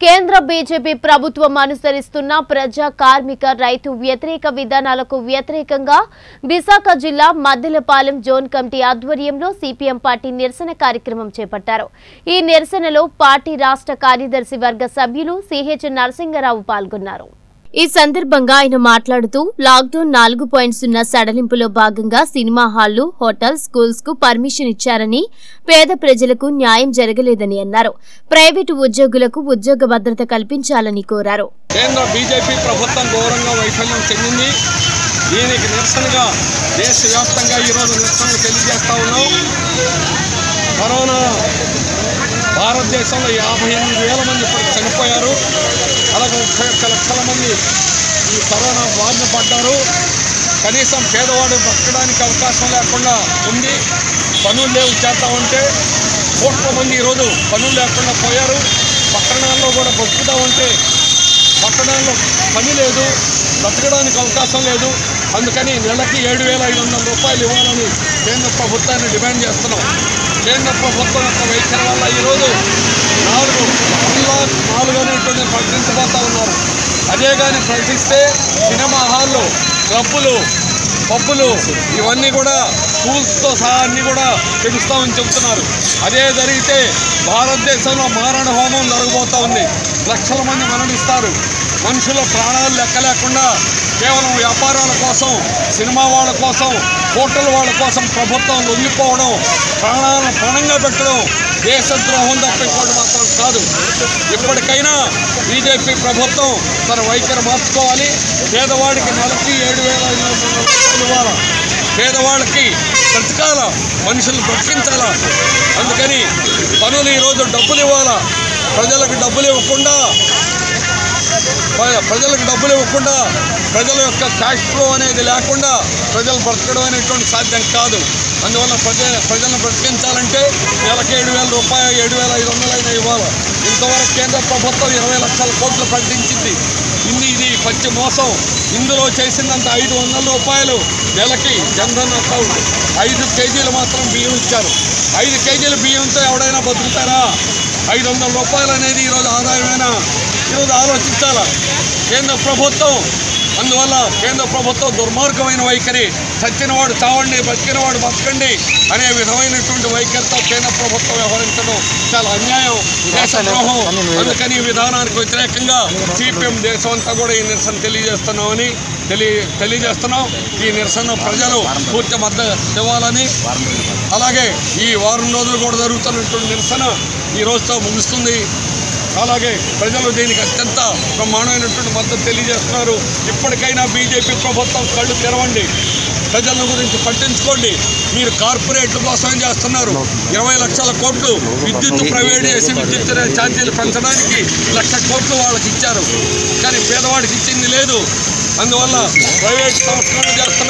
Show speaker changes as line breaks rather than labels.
కేంద్ర బీజేపీ ప్రభుత్వం అనుసరిస్తున్న ప్రజా కార్మిక రైతు వ్యతిరేక విధానాలకు వ్యతిరేకంగా విశాఖ జిల్లా మద్దెలపాలెం జోన్ కమిటీ ఆధ్వర్యంలో సిపిఎం పార్టీ నిరసన కార్యక్రమం చేపట్టారు. ఈ నిరసనలో పార్టీ రాష్ట్ర కార్యదర్శి వర్గ సభ్యులు సిహెచ్ నరసింగరావు పాల్గొన్నారు. ఈ సందర్భంగా ఆయన మాట్లాడుతూ లాక్డౌన్ నాలుగు పాయింట్ సున్నా సడలింపులో భాగంగా సినిమా హాళ్ళు హోటల్ స్కూల్స్కు పర్మిషన్ ఇచ్చారని పేద ప్రజలకు న్యాయం జరగలేదని అన్నారు. ప్రైవేటు ఉద్యోగులకు ఉద్యోగ భద్రత కల్పించాలని కోరారు.
కేంద్ర బీజేపీ ప్రభుత్వం ఘోరంగా వైఫల్యం చెందింది. దీనికి నిరసనగా దేశవ్యాప్తంగా ఈరోజు నిరసనలు తెలియజేస్తా ఉన్నాం. కరోనా భారతదేశంలో యాభై ఎనిమిది వేల మంది ఇప్పటికి చనిపోయారు. అలాగే ముప్పై ఒక్క లక్షల మంది ఈ కరోనా బారిన పడ్డారు. కనీసం పేదవాడు బతకడానికి అవకాశం లేకుండా ఉంది. పనులు లేవు చేస్తా ఉంటే కోట్ల మంది ఈరోజు పనులు లేకుండా పోయారు. పట్టణాల్లో కూడా బతుకుతా ఉంటే పట్టణాల్లో పని లేదు. బ్రతకడానికి అవకాశం లేదు. అందుకని నెలకి ఏడు వేల ఐదు వందల రూపాయలు ఇవ్వాలని కేంద్ర ప్రభుత్వాన్ని డిమాండ్ చేస్తున్నాం. కేంద్ర ప్రభుత్వం యొక్క వైఖరి వల్ల ఈరోజు నాలుగు అన్లాక్ నాలుగు అనేటువంటి ప్రకటించబోతా ఉన్నారు. అదే కానీ ప్రకటిస్తే సినిమా హాల్లో క్లబ్బులు పబ్బులు ఇవన్నీ కూడా స్కూల్స్తో సహా అన్నీ కూడా పెంచుతామని చెబుతున్నారు అదే జరిగితే భారతదేశంలో మారణ హోమం జరగబోతూ ఉంది. లక్షల మంది మరణిస్తారు. మనుషుల ప్రాణాలు లెక్క లేకుండా కేవలం వ్యాపారాల కోసం సినిమా వాళ్ళ కోసం హోటల్ వాళ్ళ కోసం ప్రభుత్వం లొంగిపోవడం ప్రాణాలను పణంగా పెట్టడం దేశద్రోహం తప్ప ఇంకోటి మాత్రం కాదు. ఇప్పటికైనా బీజేపీ ప్రభుత్వం తన వైఖరి మార్చుకోవాలి. పేదవాడికి నెలకి ఏడు వేల ఐదు ఇవ్వాలి? పేదవాళ్ళకి బ్రతకాల మనుషులు బ్రతికించాలా అందుకని పనులు ఈరోజు డబ్బులు ఇవ్వాలా? ప్రజలకు డబ్బులు ఇవ్వకుండా ప్రజలకు డబ్బులు ఇవ్వకుండా ప్రజల యొక్క క్యాష్ ఫ్లో అనేది లేకుండా ప్రజలు బ్రతకడం అనేటువంటి సాధ్యం కాదు. అందువల్ల ప్రజ ప్రజలను బ్రతికించాలంటే నెలకి ఏడు వేల రూపాయలు ఏడు వేల ఐదు వందలైనా ఇవ్వాలి. ఇంతవరకు కేంద్ర ప్రభుత్వం ఇరవై లక్షల కోట్లు ప్రకటించింది ఇన్ని ఇది పచ్చి మోసం. ఇందులో చేసినంత ఐదు వందల రూపాయలు నెలకి జన్ధన్ అకౌంట్. ఐదు కేజీలు మాత్రం బియ్యం ఇచ్చారు. ఐదు కేజీలు బియ్యంతో ఎవడైనా బతుకుతారా? ఐదు వందల రూపాయలు అనేది ఈరోజు ఆదాయమైనా? ఈరోజు ఆలోచించాలా? కేంద్ర ప్రభుత్వం అందువల్ల కేంద్ర ప్రభుత్వం దుర్మార్గమైన వైఖరి చచ్చినవాడు చావండి బతికినవాడు బతకండి అనే విధమైనటువంటి వైఖరితో కేంద్ర ప్రభుత్వం వ్యవహరించడం చాలా అన్యాయం దేశద్రోహం. అందుకని ఈ విధానానికి వ్యతిరేకంగా సిపిఎం దేశం అంతా కూడా ఈ నిరసన తెలియజేస్తున్నామని తెలియ తెలియజేస్తున్నాం. ఈ నిరసన ప్రజలు పూర్తి మద్దతు ఇవ్వాలని. అలాగే ఈ వారం రోజులు కూడా జరుగుతున్నటువంటి నిరసన ఈ రోజుతో ముగుస్తుంది. అలాగే ప్రజలు దీనికి అత్యంత బ్రహ్మాండమైనటువంటి మద్దతు తెలియజేస్తున్నారు. ఇప్పటికైనా బీజేపీ ప్రభుత్వం కళ్ళు తెరవండి. ప్రజల గురించి పట్టించుకోండి. మీరు కార్పొరేట్ల కోసం చేస్తున్నారు? ఇరవై లక్షల కోట్లు విద్యుత్ ప్రైవేట్ చేసి విద్యుత్ ఛార్జీలు పెంచడానికి లక్ష కోట్లు వాళ్ళకి ఇచ్చారు. కానీ పేదవాడికి ఇచ్చింది లేదు. అందువల్ల ప్రైవేట్ సంస్కరణ చేస్తున్నారు.